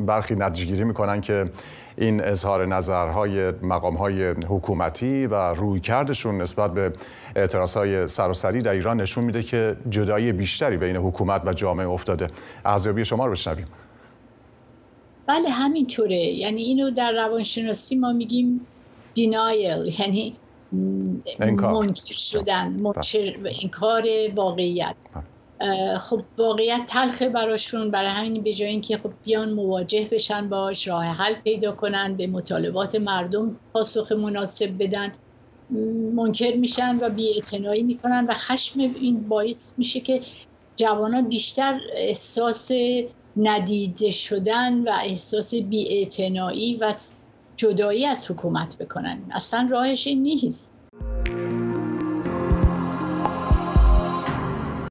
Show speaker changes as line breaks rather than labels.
برخی نتیجهگیری می‌کنن که این اظهار نظرهای مقامهای حکومتی و رویکردشون نسبت به اعتراضهای سراسری در ایران نشون میده که جدایی بیشتری بین حکومت و جامعه افتاده. ارزیابی شما رو بشنویم.
بله همینطوره. یعنی اینو در روانشناسی ما میگیم دینایل یعنی منکر شدن منکر انکار واقعیت. خب واقعیت تلخه براشون برای همین به جای اینکه خب بیان مواجه بشن باش راه حل پیدا کنن به مطالبات مردم پاسخ مناسب بدن. منکر میشن و بی می‌کنن و خشم این باعث میشه که جوانان بیشتر احساس ندیده شدن و احساس بی و جدایی از حکومت بکنن. اصلا راهش این نیست.